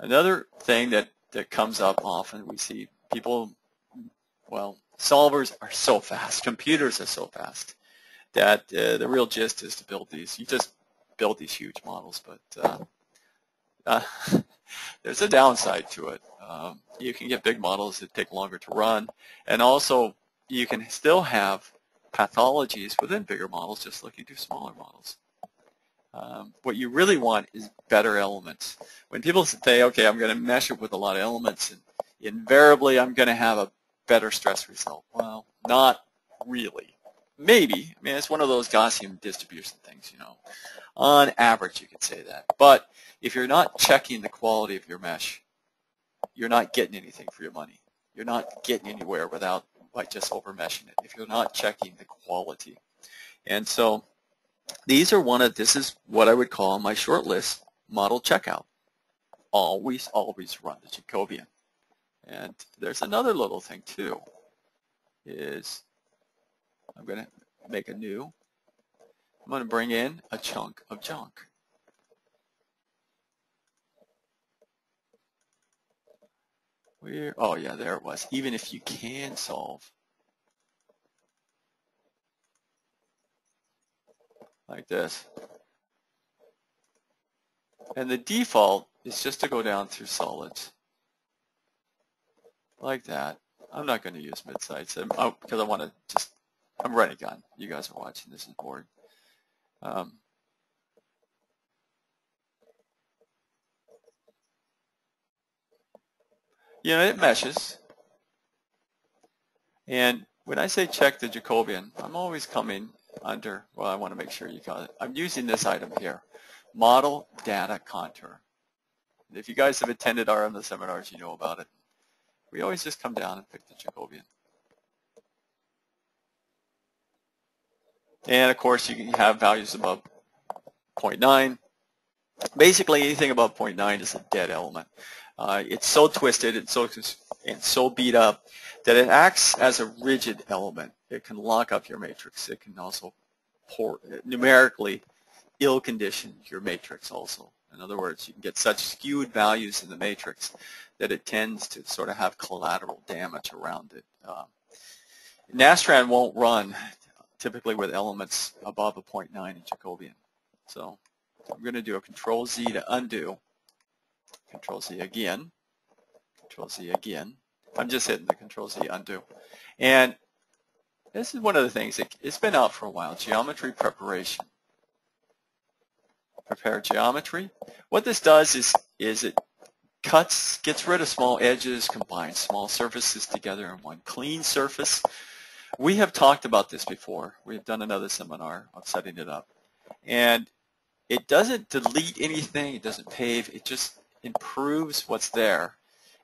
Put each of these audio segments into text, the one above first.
Another thing that, that comes up often, we see people, well, solvers are so fast, computers are so fast, that uh, the real gist is to build these. You just build these huge models, but uh, uh, there's a downside to it. Um, you can get big models that take longer to run, and also you can still have pathologies within bigger models just like you do smaller models. Um, what you really want is better elements. When people say, okay, I'm going to mesh it with a lot of elements, and invariably I'm going to have a better stress result. Well, not really. Maybe. I mean, it's one of those Gaussian distribution things, you know. On average, you could say that. But if you're not checking the quality of your mesh, you're not getting anything for your money. You're not getting anywhere without by just over meshing it if you're not checking the quality. And so these are one of, this is what I would call my short list model checkout. Always, always run the Jacobian. And there's another little thing too, is I'm going to make a new, I'm going to bring in a chunk of junk. Where, oh yeah, there it was. Even if you can solve like this. And the default is just to go down through solids like that. I'm not going to use mid sides oh, because I want to just, I'm gun. You guys are watching, this is boring. Um, you know, it meshes. And when I say check the Jacobian, I'm always coming under, well, I want to make sure you got it. I'm using this item here, model data contour. If you guys have attended our the seminars, you know about it. We always just come down and pick the Jacobian. And of course, you can have values above 0.9. Basically, anything above 0.9 is a dead element. Uh, it's so twisted and so and so beat up that it acts as a rigid element. It can lock up your matrix. It can also pour, numerically ill condition your matrix also. In other words, you can get such skewed values in the matrix that it tends to sort of have collateral damage around it. Um, Nastran won't run typically with elements above a 0.9 in Jacobian. So I'm going to do a Control Z to undo Control Z again, Control Z again. I'm just hitting the Control Z undo. And this is one of the things, that, it, has been out for a while, geometry preparation. Prepare geometry. What this does is, is it cuts, gets rid of small edges, combines small surfaces together in one clean surface. We have talked about this before. We've done another seminar on setting it up. And it doesn't delete anything, it doesn't pave, it just improves what's there,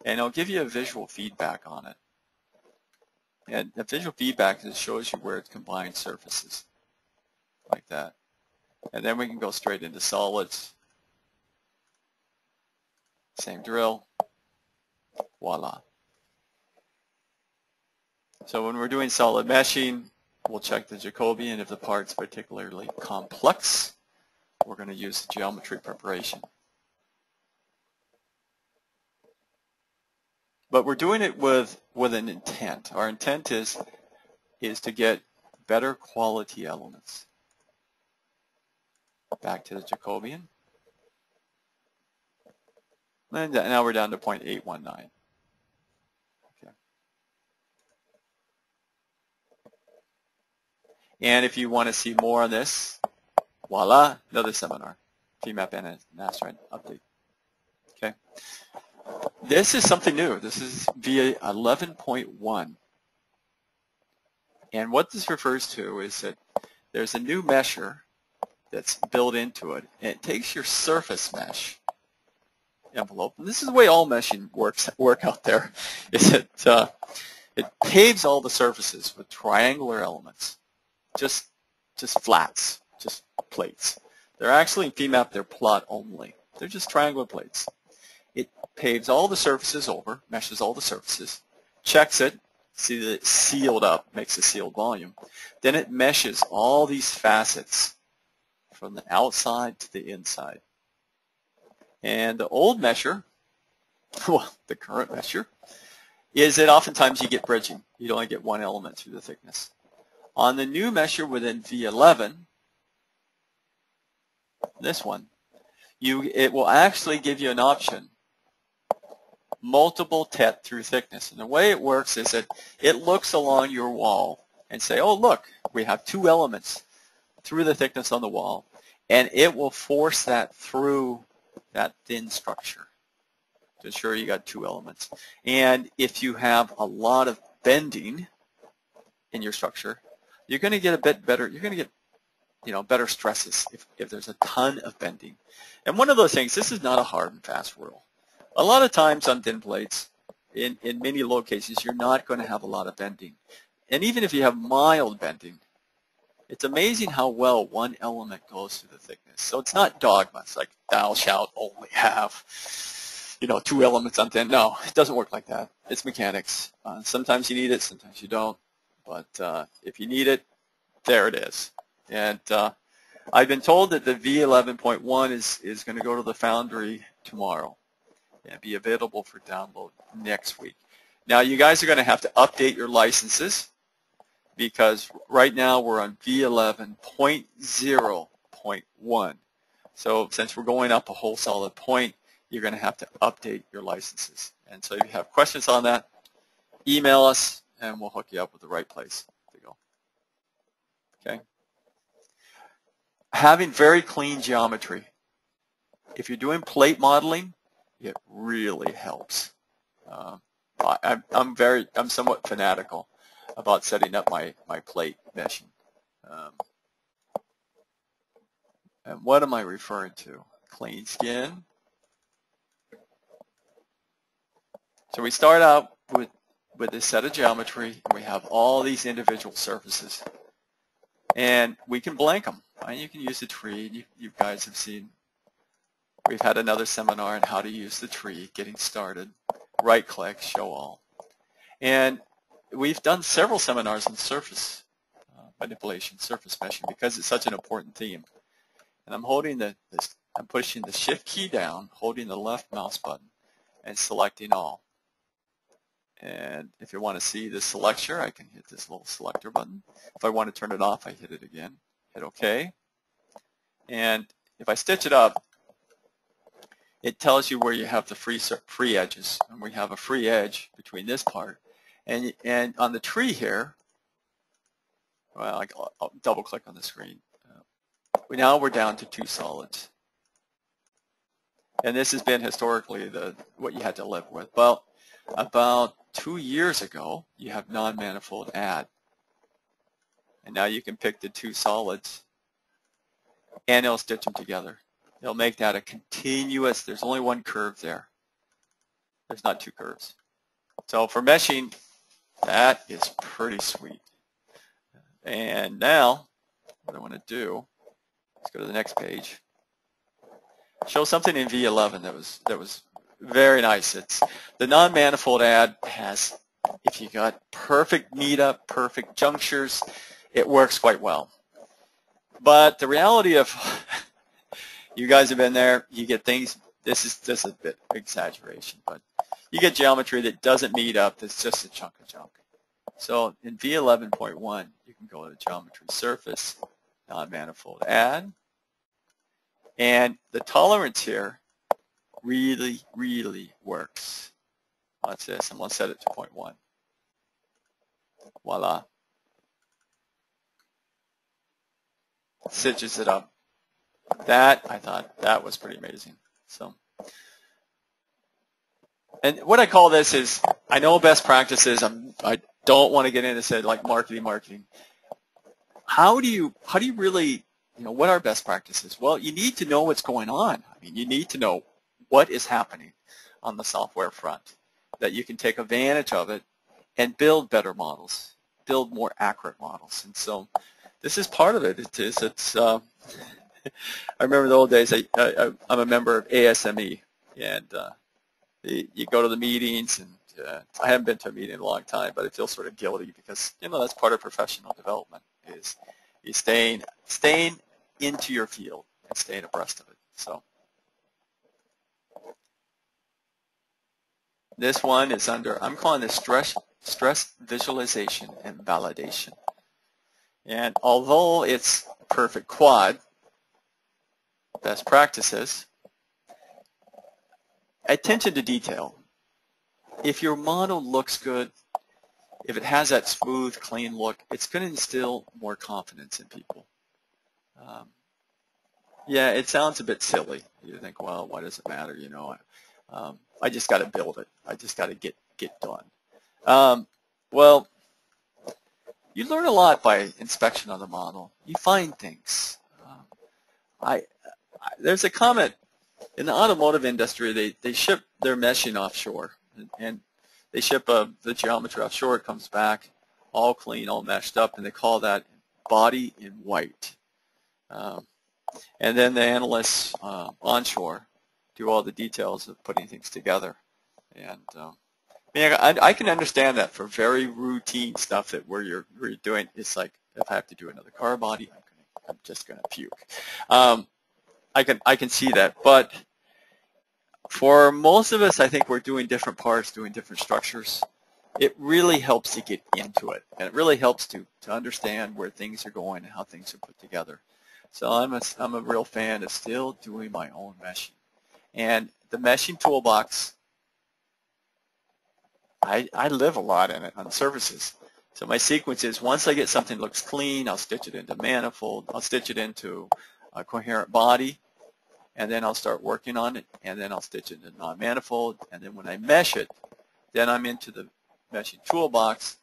and it'll give you a visual feedback on it. And the visual feedback is shows you where it combines surfaces, like that. And then we can go straight into solids. Same drill. Voila. So when we're doing solid meshing, we'll check the Jacobian. If the part's particularly complex, we're going to use the geometry preparation. But we're doing it with, with an intent. Our intent is, is to get better quality elements. Back to the Jacobian. And now we're down to 0.819. Okay. And if you want to see more on this, voila, another seminar. Femap and Nastran update. Okay. This is something new. This is via 11.1. And what this refers to is that there's a new mesher that's built into it. And it takes your surface mesh envelope. And this is the way all meshing works work out there, is that uh, it paves all the surfaces with triangular elements, just just flats, just plates. They're actually in Femap, they're plot only. They're just triangular plates. Paves all the surfaces over, meshes all the surfaces, checks it, see that it's sealed up, makes a sealed volume. Then it meshes all these facets from the outside to the inside. And the old mesher, well, the current mesher, is that oftentimes you get bridging. You'd only get one element through the thickness. On the new mesher within V11, this one, you it will actually give you an option, multiple tet through thickness. And the way it works is that it looks along your wall and say, oh look, we have two elements through the thickness on the wall, and it will force that through that thin structure to ensure you got two elements. And if you have a lot of bending in your structure, you're going to get a bit better, you're going to get you know, better stresses if, if there's a ton of bending. And one of those things, this is not a hard and fast rule. A lot of times on thin plates, in, in many locations, you're not going to have a lot of bending. And even if you have mild bending, it's amazing how well one element goes through the thickness. So it's not dogma. It's like thou shalt only have, you know, two elements on thin. No, it doesn't work like that. It's mechanics. Uh, sometimes you need it, sometimes you don't. But uh, if you need it, there it is. And uh, I've been told that the V11.1 is, is going to go to the Foundry tomorrow and be available for download next week. Now you guys are going to have to update your licenses because right now we're on V11.0.1. So since we're going up a whole solid point, you're going to have to update your licenses. And so if you have questions on that, email us and we'll hook you up with the right place to go. Okay. Having very clean geometry. If you're doing plate modeling, it really helps. Uh, I, I'm very, I'm somewhat fanatical about setting up my, my plate meshing. Um, and what am I referring to? Clean skin. So we start out with, with this set of geometry. And we have all these individual surfaces. And we can blank them. Right? You can use the tree. You, you guys have seen, we've had another seminar on how to use the tree, getting started. Right click, show all. And we've done several seminars on surface uh, manipulation, surface meshing, because it's such an important theme. And I'm holding the, this, I'm pushing the shift key down, holding the left mouse button, and selecting all. And if you want to see the selector, I can hit this little selector button. If I want to turn it off, I hit it again, hit OK. And if I stitch it up, it tells you where you have the free, free edges. And we have a free edge between this part and, and on the tree here, well, I'll, double click on the screen. Uh, we, now we're down to two solids. And this has been historically the what you had to live with. Well, about two years ago, you have non-manifold add. And now you can pick the two solids and it'll stitch them together. It'll make that a continuous, there's only one curve there. There's not two curves. So for meshing, that is pretty sweet. And now, what I want to do, let's go to the next page. Show something in V11 that was that was very nice. It's the non-manifold add has, if you got perfect meetup, perfect junctures, it works quite well. But the reality of, you guys have been there, you get things, this is just a bit exaggeration, but you get geometry that doesn't meet up, that's just a chunk of junk. So in V11.1, you can go to geometry surface, non-manifold add, and the tolerance here really, really works. Watch this, I'm going to set it to 0.1. Voila. Stitches it up. That, I thought, that was pretty amazing. So and what I call this is, I know best practices. I'm, I don't want to get into say like marketing, marketing. How do you, how do you really, you know, what are best practices? Well, you need to know what's going on. I mean, you need to know what is happening on the software front, that you can take advantage of it and build better models, build more accurate models. And so this is part of it. It is, it's, uh, I remember the old days, I, I, I'm a member of ASME, and uh, you go to the meetings and uh, I haven't been to a meeting in a long time, but I feel sort of guilty because you know that's part of professional development is is staying staying into your field and staying abreast of it. So This one is under, I'm calling this stress, stress visualization and validation. And although it's perfect quad, best practices, attention to detail. If your model looks good, if it has that smooth, clean look, it's going to instill more confidence in people. Um, yeah, it sounds a bit silly. You think, well, why does it matter? You know, um, I just got to build it. I just got to get get done. Um, well, you learn a lot by inspection of the model. You find things. Um, I, I, there's a comment in the automotive industry. They they ship their meshing offshore, and, and they ship uh, the geometry offshore. It comes back all clean, all meshed up, and they call that body in white. Um, and then the analysts uh, onshore do all the details of putting things together. And um, I, I, can understand that for very routine stuff that where you're, where you're doing, it's like if I have to do another car body, I'm, gonna, I'm just going to puke. Um, I can I can see that, but for most of us, I think we're doing different parts, doing different structures. It really helps to get into it, and it really helps to to understand where things are going and how things are put together. So I'm a, I'm a real fan of still doing my own meshing. And the meshing toolbox, I, I live a lot in it on surfaces. So my sequence is once I get something that looks clean, I'll stitch it into manifold, I'll stitch it into a coherent body, and then I'll start working on it, and then I'll stitch it into non-manifold, and then when I mesh it, then I'm into the meshing toolbox,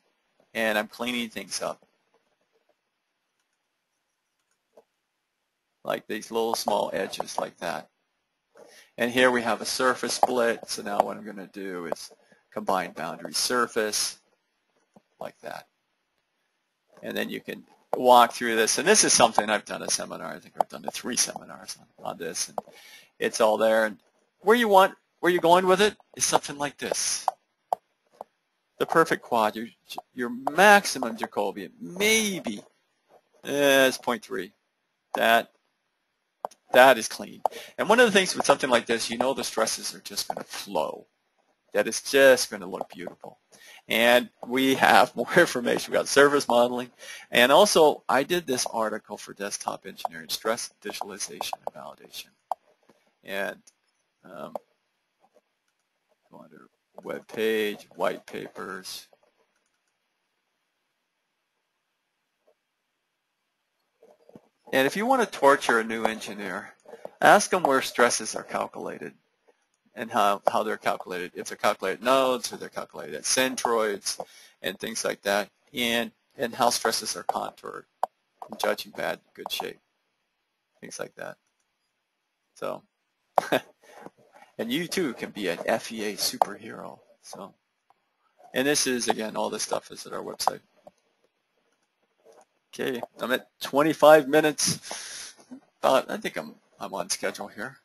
and I'm cleaning things up. like these little small edges like that. And here we have a surface split, so now what I'm going to do is combine boundary surface like that. And then you can walk through this, and this is something I've done a seminar, I think I've done three seminars on, this, and it's all there. And where you want, where you're going with it is something like this. The perfect quad, your, your maximum Jacobian, maybe eh, it's 0.3. That that is clean. And one of the things with something like this, you know the stresses are just going to flow. That is just going to look beautiful. And we have more information. We got surface modeling. And also, I did this article for desktop engineering, stress visualization and validation. And um, go under web page, white papers, And if you want to torture a new engineer, ask them where stresses are calculated and how, how they're calculated. If they're calculated nodes or they're calculated at centroids and things like that, and, and how stresses are contoured, judging bad, good shape, things like that. So, and you too can be an FEA superhero. So, and this is, again, all this stuff is at our website. Okay, I'm at 25 minutes. But I think I'm I'm on schedule here.